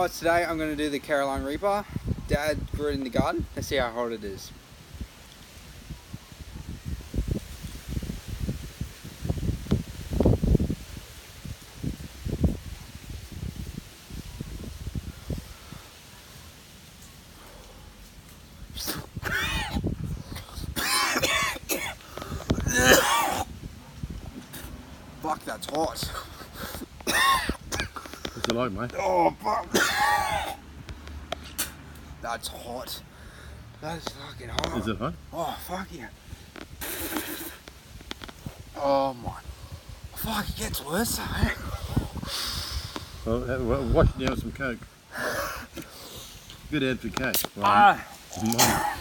Guys, today I'm going to do the Carolina Reaper. Dad grew it in the garden. Let's see how hot it is. Fuck, that's hot. Like, mate? Oh, fuck. That's hot. That's fucking hot. Is it hot? Oh, fuck yeah. Oh my. Fuck, it gets worse, eh? Well, uh, well, wash it down with some coke. Good ad for coke. Right. Ah.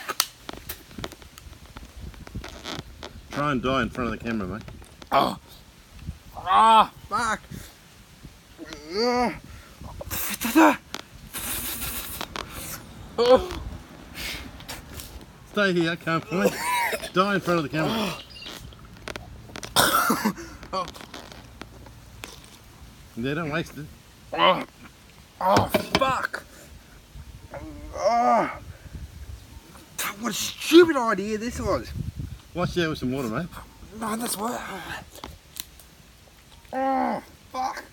Try and die in front of the camera, mate. Oh. Ah, fuck. Stay here, I can't point. die in front of the camera. oh. They don't waste it. Oh, oh fuck! Oh. What a stupid idea this was. Wash out with some water, mate. No, that's what. Oh, fuck!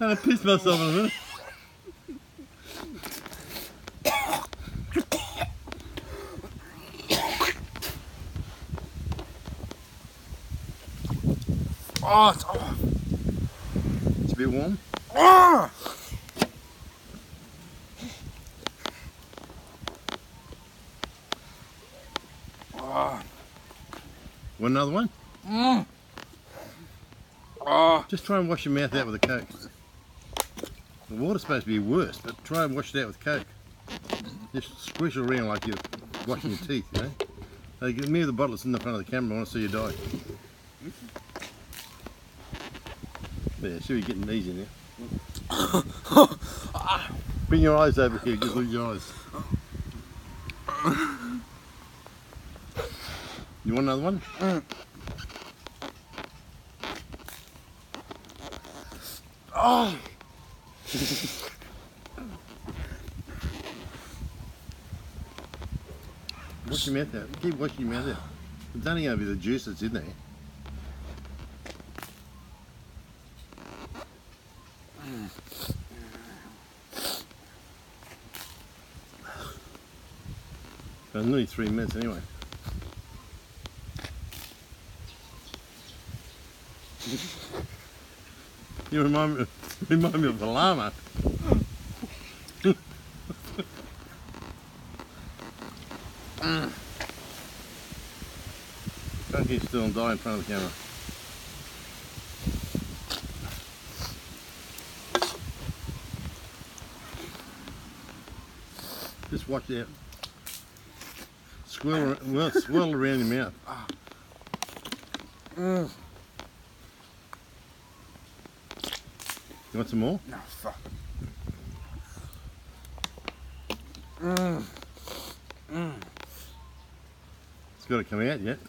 I pissed myself in a minute. Oh, it's, oh, It's a bit warm. oh. Oh, Want another one? mm. Oh, Just try and wash your mouth out with a coke. The water's supposed to be worse, but try and wash it out with coke. Just squish it around like you're washing your teeth, you know? Hey, give me the bottle that's in the front of the camera, I want to see you die. There, see you're getting these in there. Bring your eyes over here, just look at your eyes. You want another one? Mm. Oh. Wash your mouth out. Keep washing your mouth out. It's only going to be the juice that's in there. Uh, nearly three minutes anyway. you remind me, remind me of the llama. Don't keep still and die in front of the camera. Just watch out. Swirl, swirl around your mouth. You want some more? No, fuck. Mm. Mm. It's got to come out yet.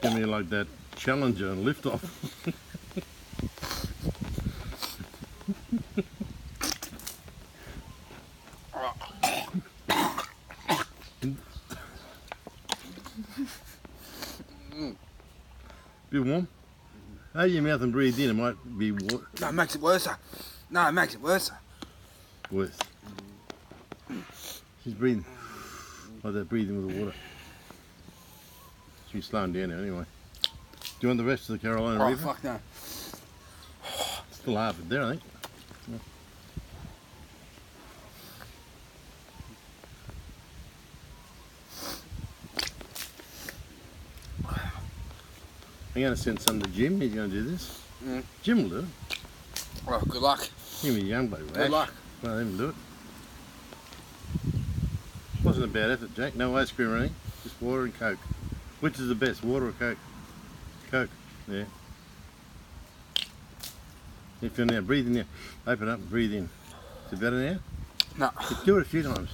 Give me like that Challenger and lift off. Bit warm. Open your mouth and breathe in. It might be wa- No, it makes it worse. No, it makes it worse. worse. She's breathing like that, breathing with the water. She's slowing down now anyway. Do you want the rest of the Carolina Oh, Reaper? fuck no. Still half it there, I think. I'm going to send some to Jim. He's going to do this. Mm. Jim will do it. Well, good luck. Him and young bloke. Good luck. Well, let him do it. Wasn't a bad effort, Jack. No ice cream or anything. Just water and Coke. Which is the best, water or Coke? Coke. Yeah. If You feel now, breathe in there. Open up and breathe in. Is it better now? No, Just do it a few times.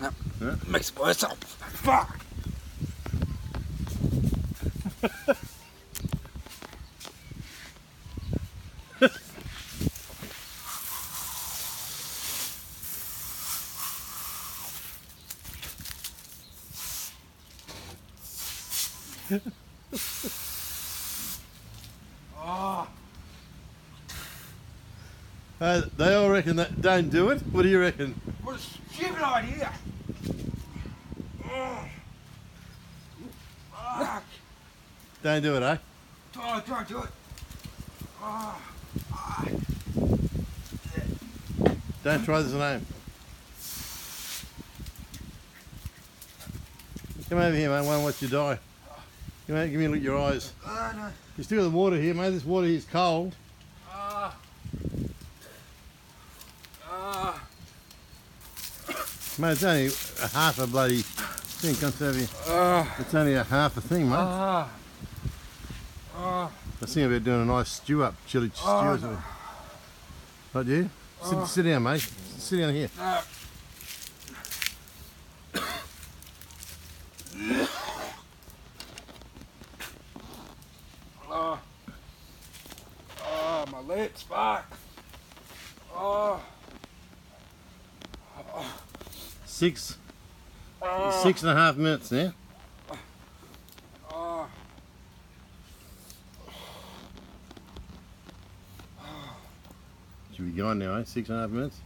No. No? it makes it worse. Oh, fuck. Oh, Uh, they all reckon that don't do it. What do you reckon? what a stupid idea. Oh. Fuck. Don't do it, eh? Oh, don't do it. Oh. Don't try this at home. Come over here, mate. I want to watch you die. Come out, give me a look at your eyes. Oh, no. You still got the water here, mate. This water here is cold. Ah. Ah. Mate, it's only a half a bloody thing. Come over here. Ah. It's only a half a thing, mate. Ah. Ah. I was thinking about doing a nice stew up, chili stew Oh, or something. Right, you? Sit, Oh. sit down, mate. Sit down here. Ah. Oh. Oh, my lips, fuck. Oh. Six, Oh. six and a half minutes now. Oh. Should be gone now, eh? Six and a half minutes.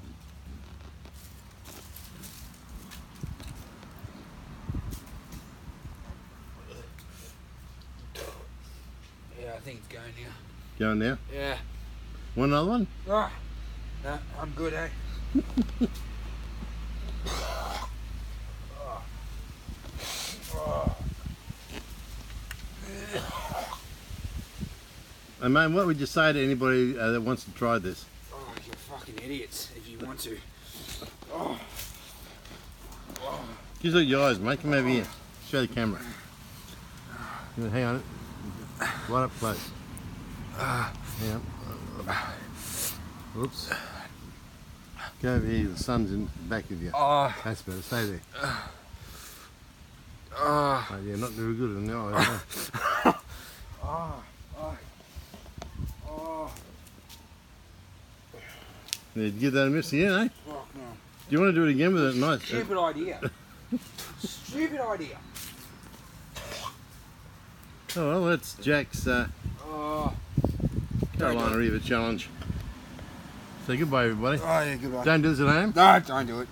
Yeah, I think it's going now. Going now. Yeah. Want another one? Ah. No, I'm good, eh? And man, what would you say to anybody uh, that wants to try this? Oh, idiots if you want to. Oh. Just look your eyes, mate. Come over here. Show the camera. Yeah, Hang on. Right up close. On. Oops. Go over here. The sun's in the back of you. Ah. Oh. That's better. Stay there. Oh. Oh, yeah, not very good in the oh, eye. Ah. no. Oh. Oh. Oh. Yeah, give that a miss again, eh? Do Fuck no. you want to do it again with a nice? Stupid idea. Stupid idea. Oh well, that's Jack's uh, Oh. Carolina Reaper challenge. Say goodbye, everybody. Oh, yeah, goodbye. Don't do this at home. No, don't do it.